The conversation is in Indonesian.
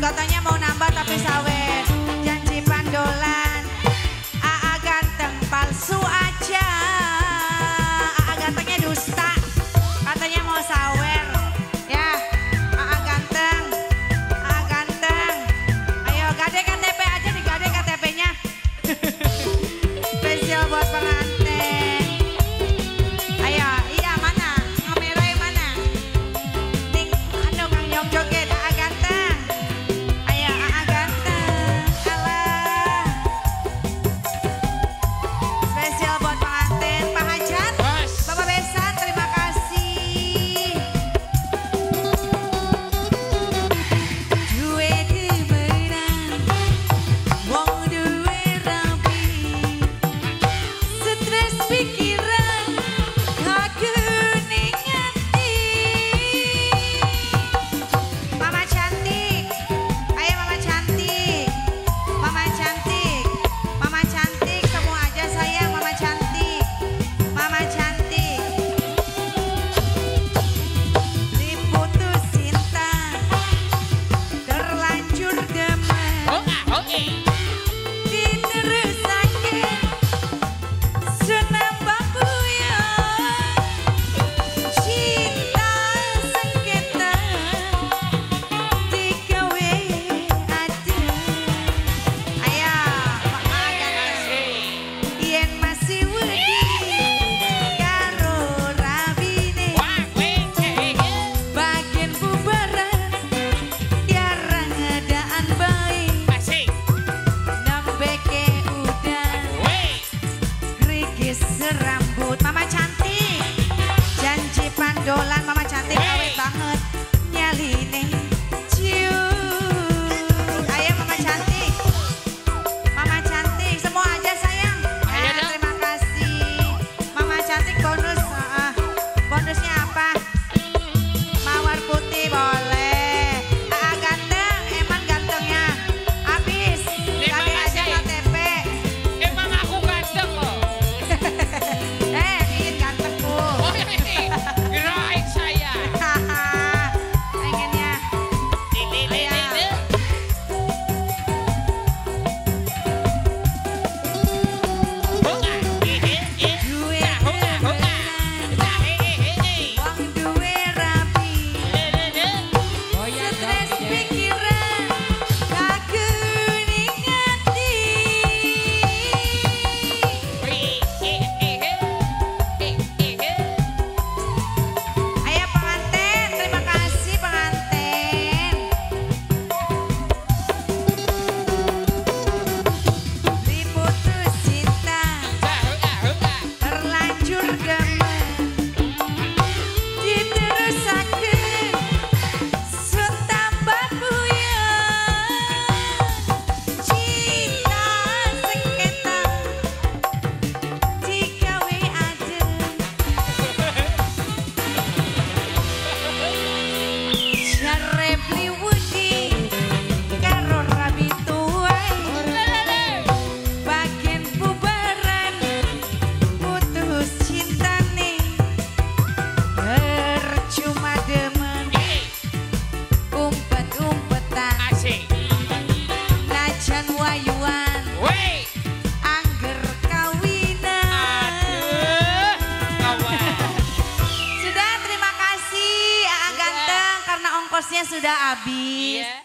Katanya mau nambah tapi sawet. Janji pandola Don't sudah habis. Yeah.